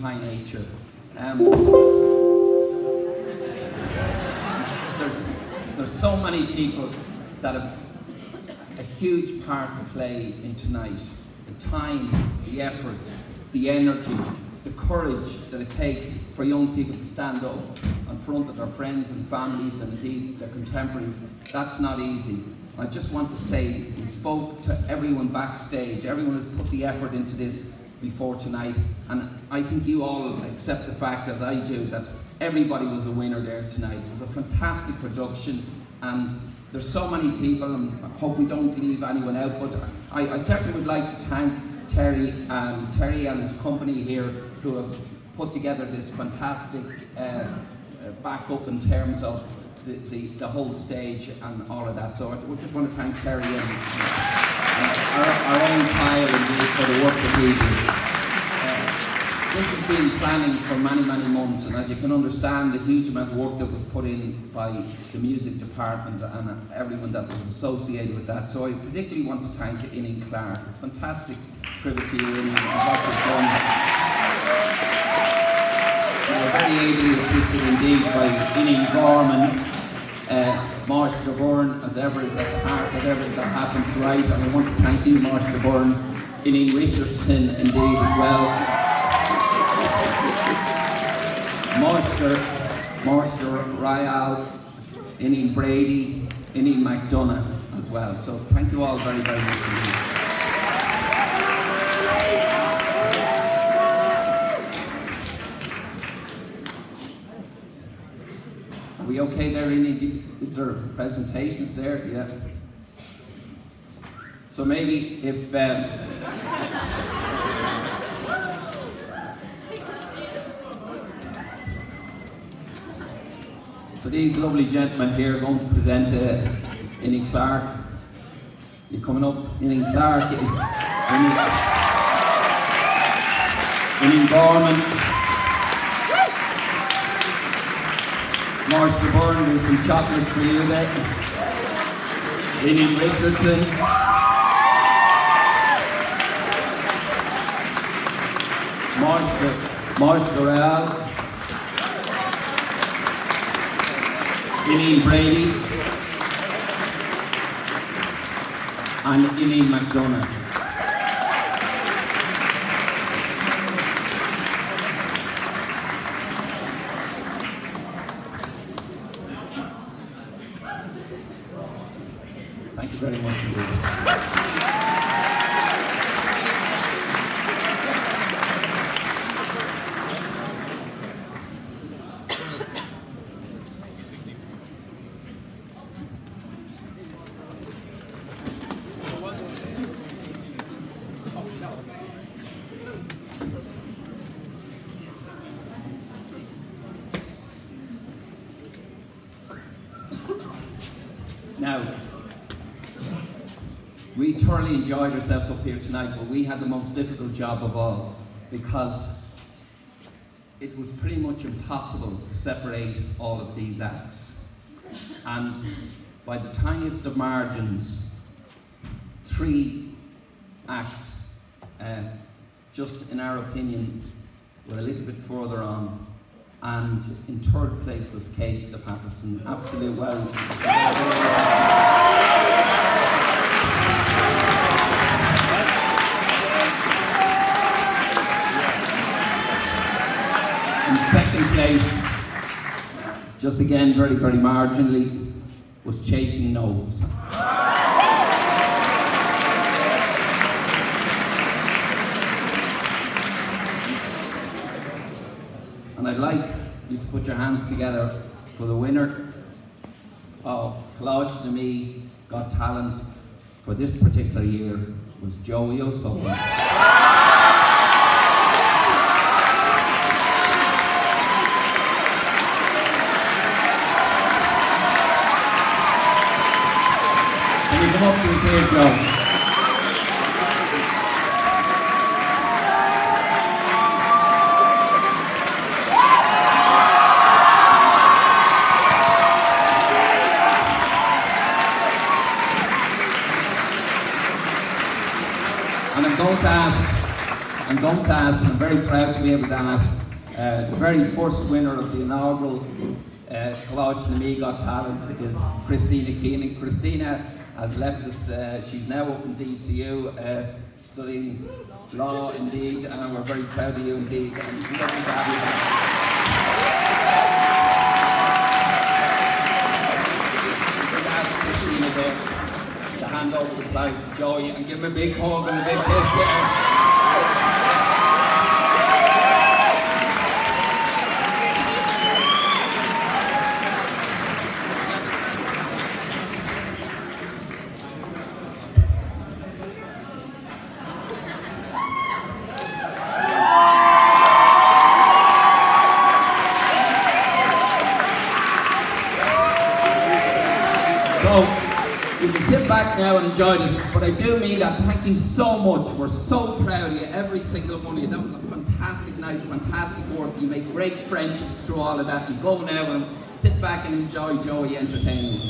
high nature. Um, there's, there's so many people that have a huge part to play in tonight. The time, the effort, the energy, the courage that it takes for young people to stand up in front of their friends and families and indeed their contemporaries. That's not easy. I just want to say we spoke to everyone backstage. Everyone has put the effort into this before tonight, and I think you all accept the fact, as I do, that everybody was a winner there tonight. It was a fantastic production, and there's so many people, and I hope we don't leave anyone out, but I, I certainly would like to thank Terry, um, Terry and his company here who have put together this fantastic uh, uh, backup in terms of the, the, the, whole stage and all of that. So I just want to thank Terry and uh, our, our, own Kyle indeed for the work that we do. Uh, this has been planning for many, many months, and as you can understand, the huge amount of work that was put in by the music department and everyone that was associated with that. So I particularly want to thank Iníon Clark. Fantastic tribute to you, and what you've done. You were very ably assisted indeed by Iníon Gorman, uh, Byrne, as ever, is at the heart of everything that happens right, and I want to thank you, Máistir Byrne, Iníon Richardson, indeed, as well. Máistir, Máistir Ryal, Iníon Brady, Iníon McDonough as well. So thank you all very, very much we okay there? Any, is there presentations there? Yeah. So maybe if um, so these lovely gentlemen here are going to present uh, Iníon Clark. You're coming up, Iníon Clark, Iníon, Iníon Gorman. Máistir Byrne with some chocolate for you there. Iníon Richardson. Máistir Real. Iníon Brady. And Iníon McDonough. Very much indeed. Now, we thoroughly enjoyed ourselves up here tonight, but we had the most difficult job of all because it was pretty much impossible to separate all of these acts. And by the tiniest of margins, three acts, uh, just in our opinion, were a little bit further on. And in third place was Kate the Pattison. Absolute well. Second place, just again very, very marginally, was Chasing Notes. And I'd like you to put your hands together for the winner of Coláiste na Mí Got Talent for this particular year was Joey O'Sullivan. The. And I'm going to ask, I'm going to ask, and I'm very proud to be able to ask, uh, the very first winner of the inaugural uh, Mí Got Talent is Christina Keenan. Christina has left us, uh, she's now up in DCU uh, studying law indeed, and we're very proud of you indeed. And it's lovely to have you back. To hand over the prize to Joey and give him a big hug and a big kiss there. So, you can sit back now and enjoy this, but I do mean that. Thank you so much. We're so proud of you, every single one of you. That was a fantastic night, fantastic work. You make great friendships through all of that. You go now and sit back and enjoy Joey Entertainment.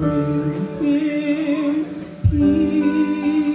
bring him peace.